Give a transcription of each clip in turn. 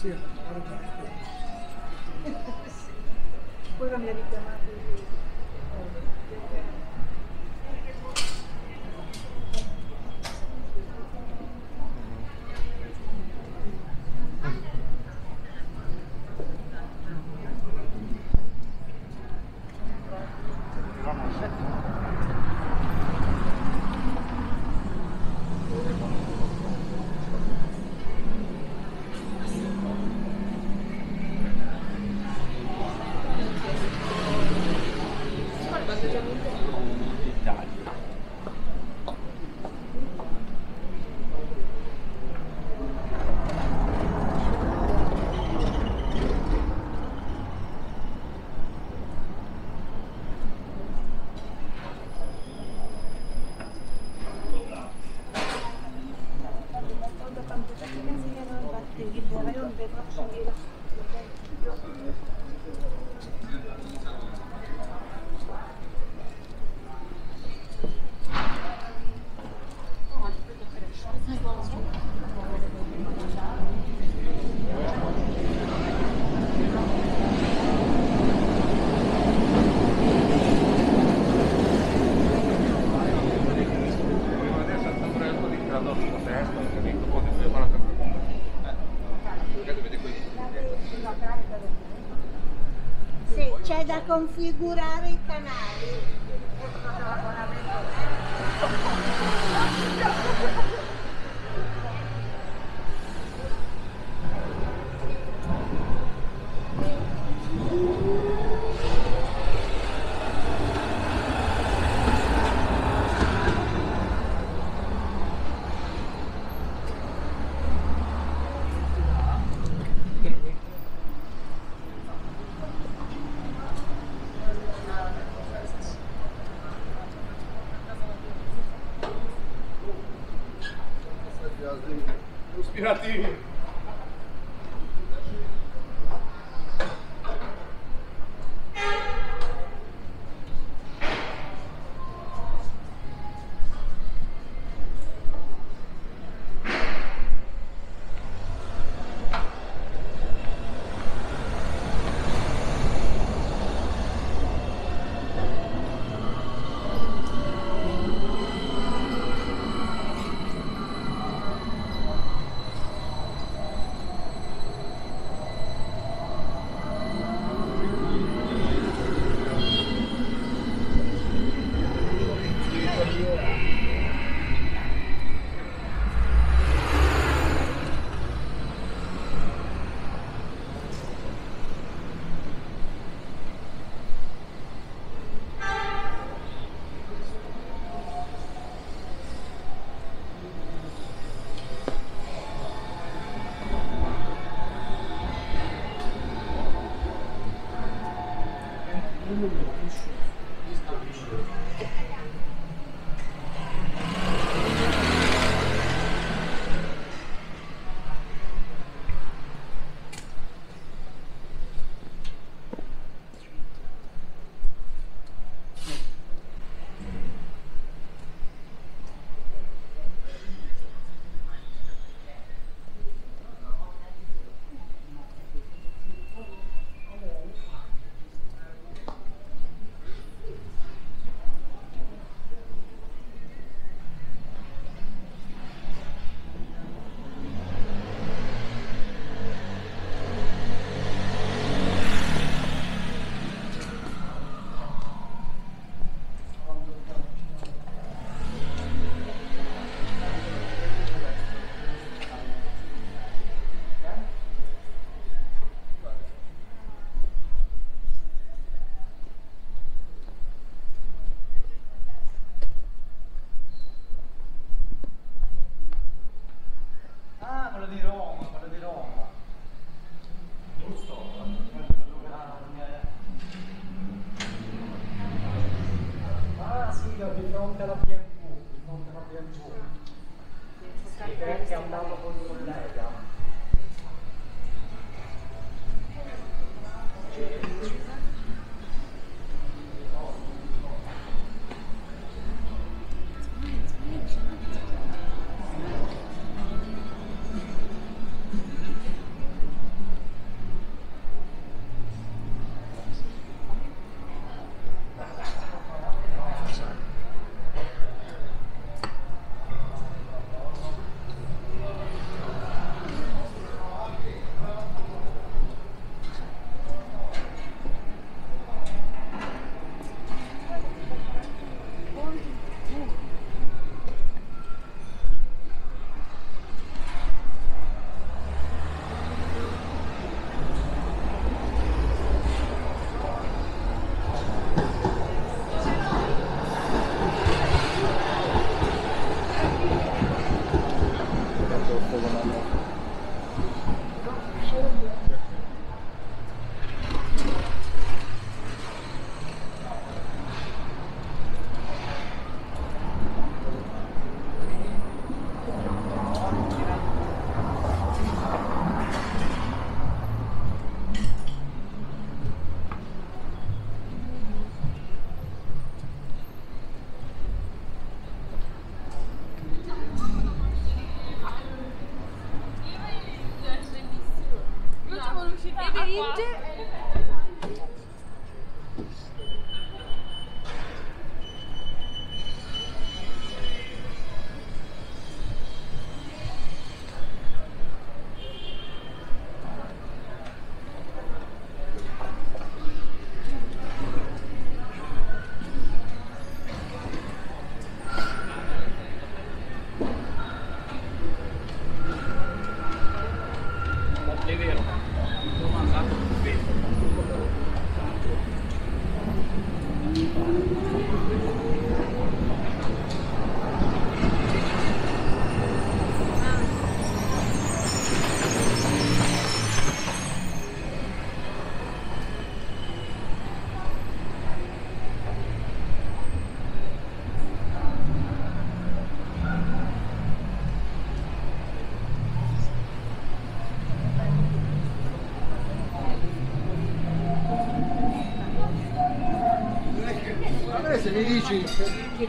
Sí, claro. bueno, atteggiamento dell'Italia. c'è da configurare i canali. Piratinho.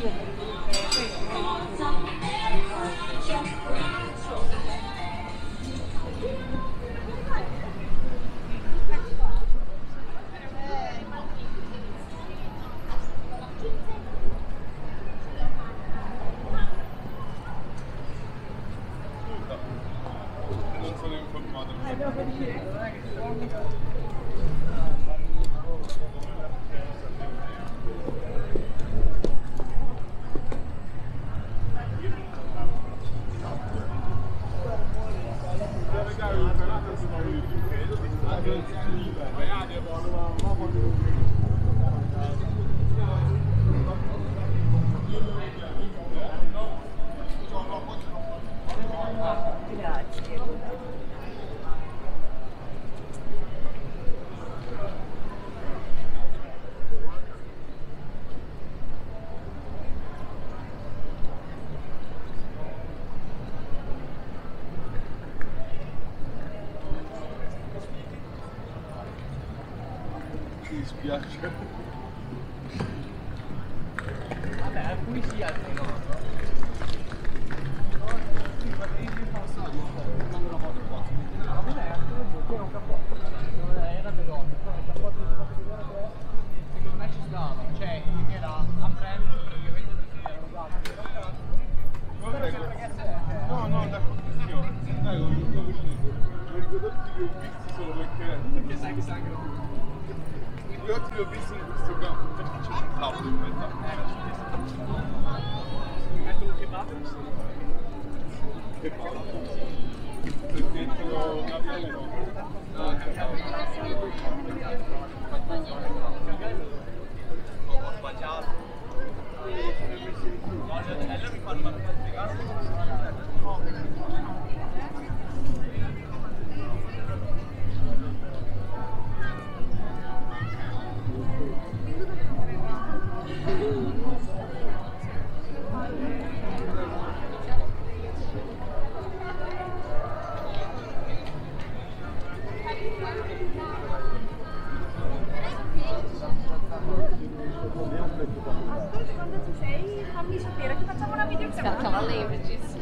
对备会，dispiace. Vabbè, alcuni sì, altri no. quando tu fizer que que Ela lembre disso.